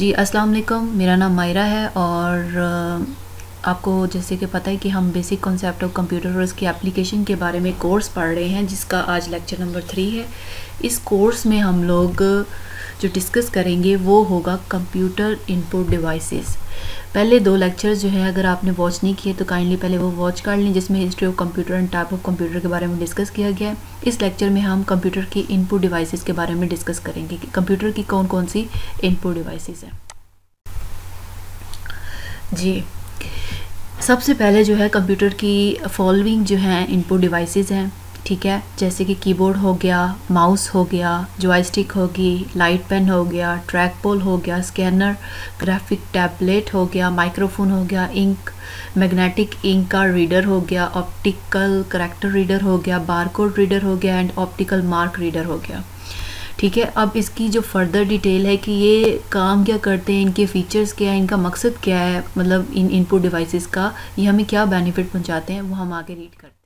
जी, अस्सलाम वालेकुम। मेरा नाम मायरा है और आपको जैसे कि पता है कि हम बेसिक कॉन्सेप्ट ऑफ़ कंप्यूटर और उसकी एप्लीकेशन के बारे में कोर्स पढ़ रहे हैं, जिसका आज लेक्चर नंबर थ्री है। इस कोर्स में हम लोग जो डिस्कस करेंगे वो होगा कंप्यूटर इनपुट डिवाइसेस पहले दो लेक्चर्स जो है, अगर आपने वॉच नहीं किए तो काइंडली पहले वो वॉच कर लें, जिसमें history of computer and type of computer के बारे में डिस्कस किया गया है। इस लेक्चर में हम कंप्यूटर की इनपुट डिवाइसेस के बारे में डिस्कस करेंगे कि कंप्यूटर की कौन कौन सी इनपुट डिवाइसेस हैं। जी। सबसे पहले जो है कंप्यूटर की फॉलोइंग जो है इनपुट डिवाइसेस हैं ठीक है? जैसे कि कीबोर्ड हो गया माउस हो गया जॉयस्टिक होगी लाइट पेन हो गया ट्रैक बॉल हो गया स्कैनर ग्राफिक टैबलेट हो गया माइक्रोफोन हो गया इंक मैग्नेटिक इंक का रीडर हो गया ऑप्टिकल करेक्टर रीडर हो गया बारकोड रीडर हो गया एंड ऑप्टिकल मार्क रीडर हो गया। ठीक है? अब इसकी जो फर्दर डिटेल है कि ये काम क्या करते हैं, इनके फीचर्स क्या है, इनका मकसद क्या है मतलब इन इनपुट डिवाइसेस का, ये हमें क्या बेनिफिट पहुंचाते हैं, वो हम आगे रीड करते हैं।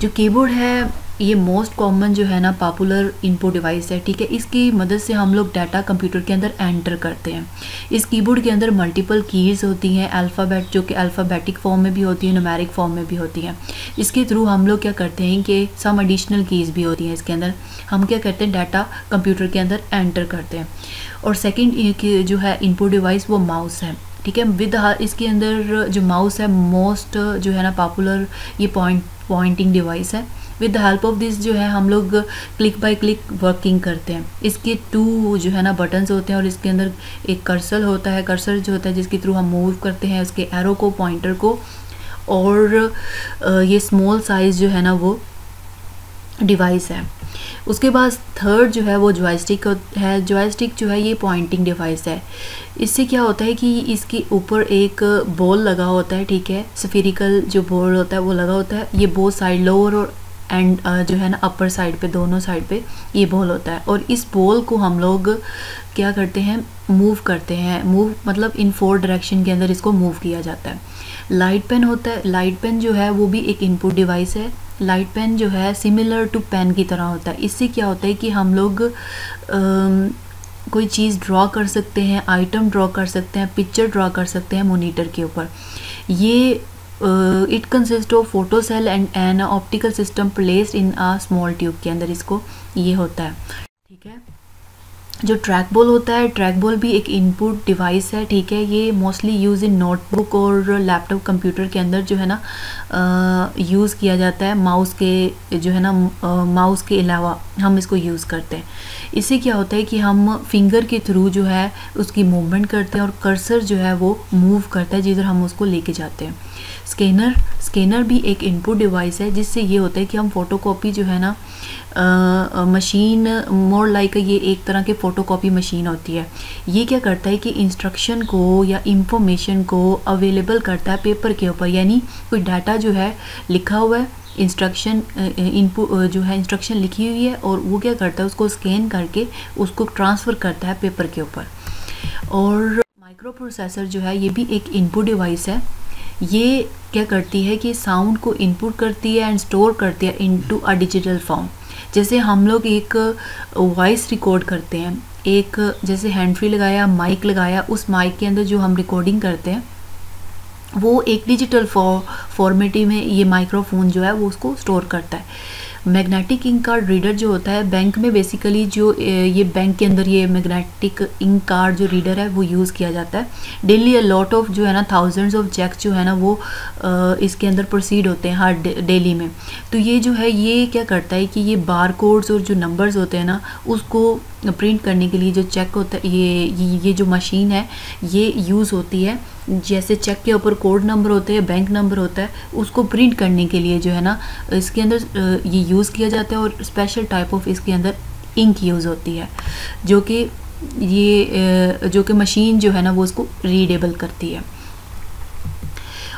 जो कीबोर्ड है, ये मोस्ट कॉमन जो है ना पॉपुलर इनपुट डिवाइस है, ठीक है? इसकी मदद से हम लोग डाटा कंप्यूटर के अंदर एंटर करते हैं। इस कीबोर्ड के अंदर मल्टीपल कीज़ होती हैं अल्फ़ाबेट जो कि अल्फ़ाबेटिक फॉर्म में भी होती है नुमेरिक फॉर्म में भी होती हैं। इसके थ्रू हम लोग क्या करते हैं कि सम एडिशनल कीज़ भी होती हैं इसके अंदर। हम क्या करते हैं डाटा कंप्यूटर के अंदर एंटर करते हैं। और सेकेंड जो है इनपुट डिवाइस वो माउस है। ठीक है विद इसके अंदर जो माउस है मोस्ट जो है ना पॉपुलर ये पॉइंट पॉइंटिंग डिवाइस है। With the help of this जो है, हम लोग क्लिक बाय क्लिक वर्किंग करते हैं। इसके टू जो है ना बटन्स होते हैं और इसके अंदर एक कर्सल होता है कर्सल जो होता है, जिसके थ्रू हम मूव करते हैं, उसके एरो को पॉइंटर को। और ये स्मॉल साइज़ जो है ना वो डिवाइस है। उसके बाद थर्ड जो है वो जॉयस्टिक है जॉयस्टिक जो है ये पॉइंटिंग डिवाइस है। इससे क्या होता है कि इसके ऊपर एक बॉल लगा होता है, ठीक है? सफेरिकल जो बॉल होता है वो लगा होता है। ये बोथ साइड लोअर और एंड जो है ना अपर साइड पे, दोनों साइड पे ये बॉल होता है। और इस बॉल को हम लोग क्या करते हैं? मूव करते हैं। मूव मतलब इन फोर डायरेक्शन के अंदर इसको मूव किया जाता है। लाइट पेन होता है। लाइट पेन जो है वो भी एक इनपुट डिवाइस है। लाइट पेन जो है सिमिलर टू पेन की तरह होता है। इससे क्या होता है कि हम लोग आ, कोई चीज़ ड्रॉ कर सकते हैं आइटम ड्रॉ कर सकते हैं पिक्चर ड्रॉ कर सकते हैं मोनीटर के ऊपर। ये it consist of photo cell and an optical system placed in a small tube के अंदर इसको ये होता है। ठीक है? जो ट्रैक बॉल होता है ट्रैक बॉल भी एक इनपुट डिवाइस है, ठीक है? ये मोस्टली यूज़ इन नोटबुक और लैपटॉप कंप्यूटर के अंदर जो है ना यूज़ किया जाता है। माउस के जो है ना माउस के अलावा हम इसको यूज़ करते हैं। इससे क्या होता है कि हम फिंगर के थ्रू जो है, उसकी मूवमेंट करते हैं और कर्सर जो है वो मूव करता है जिधर हम उसको लेके जाते हैं। स्कैनर स्कैनर भी एक इनपुट डिवाइस है, जिससे ये होता है कि हम फोटोकॉपी जो है ना मशीन मोर लाइक ये एक तरह की फ़ोटोकॉपी मशीन होती है। ये क्या करता है कि इंस्ट्रक्शन को या इंफॉर्मेशन को अवेलेबल करता है पेपर के ऊपर, यानी कोई डाटा जो है लिखा हुआ है इंस्ट्रक्शन इनपुट जो है इंस्ट्रक्शन लिखी हुई है, और वो क्या करता है, उसको स्कैन करके उसको ट्रांसफ़र करता है पेपर के ऊपर। और माइक्रो प्रोसेसर जो है, ये भी एक इनपुट डिवाइस है। ये क्या करती है कि साउंड को इनपुट करती है एंड स्टोर करती है इनटू अ डिजिटल फॉर्म जैसे हम लोग एक वॉइस रिकॉर्ड करते हैं, एक जैसे हैंड फ्री लगाया माइक लगाया, उस माइक के अंदर जो हम रिकॉर्डिंग करते हैं, वो एक डिजिटल फॉर्मेटिव में ये माइक्रोफोन जो है वो उसको स्टोर करता है। मैग्नेटिक इंक कार्ड रीडर जो होता है बैंक में बेसिकली जो ये बैंक के अंदर ये मैग्नेटिक इंक कार्ड जो रीडर है, वो यूज़ किया जाता है। डेली अ लॉट ऑफ़ जो है ना थाउजेंड्स ऑफ़ चेक्स जो है ना, वो इसके अंदर प्रोसीड होते हैं हर डेली में। तो ये जो है, ये क्या करता है कि ये बार कोड्स और जो नंबर्स होते हैं ना, उसको प्रिंट करने के लिए जो चेक होता है, ये ये जो मशीन है, ये यूज़ होती है। जैसे चेक के ऊपर कोड नंबर होते हैं, बैंक नंबर होता है, उसको प्रिंट करने के लिए जो है ना, इसके अंदर ये यूज़ किया जाता है और स्पेशल टाइप ऑफ़ इसके अंदर इंक यूज़ होती है, जो कि ये जो कि मशीन जो है ना, वो उसको रीडेबल करती है।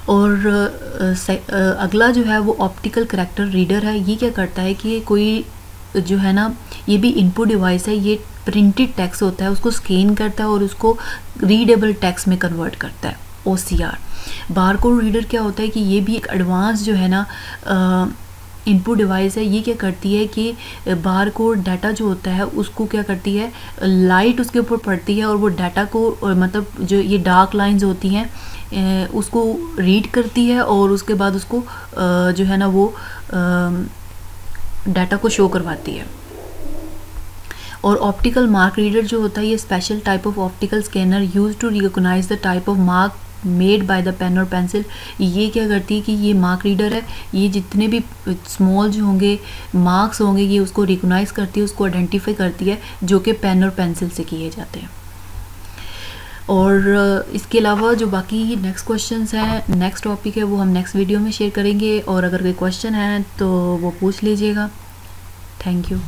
और अगला जो है, वो ऑप्टिकल करेक्टर रीडर है। ये क्या करता है कि कोई जो है ना ये भी इनपुट डिवाइस है, ये प्रिंटेड टेक्स्ट होता है, उसको स्कैन करता है और उसको रीडेबल टेक्स्ट में कन्वर्ट करता है O C R bar code reader क्या होता है कि ये भी एक एडवांस जो है ना इनपुट डिवाइस है, ये क्या करती है कि बार कोड डाटा जो होता है, उसको क्या करती है लाइट उसके ऊपर पड़ती है और वो डाटा को मतलब जो ये डार्क लाइंस होती हैं उसको रीड करती है और उसके बाद उसको जो है ना वो डाटा को शो करवाती है। और ऑप्टिकल मार्क रीडर जो होता है, ये special type of optical scanner use to recognise the type of mark made by the pen और पेंसिल ये क्या करती है कि ये मार्क रीडर है, ये जितने भी स्मॉल जो होंगे मार्क्स होंगे, ये उसको रिकोगनाइज करती है, उसको आइडेंटिफाई करती है, जो कि पेन और पेंसिल से किए जाते हैं। और इसके अलावा जो बाकी नेक्स्ट क्वेश्चंस हैं नेक्स्ट टॉपिक है, वो हम नेक्स्ट वीडियो में शेयर करेंगे। और अगर कोई क्वेश्चन है तो वो पूछ लीजिएगा। Thank you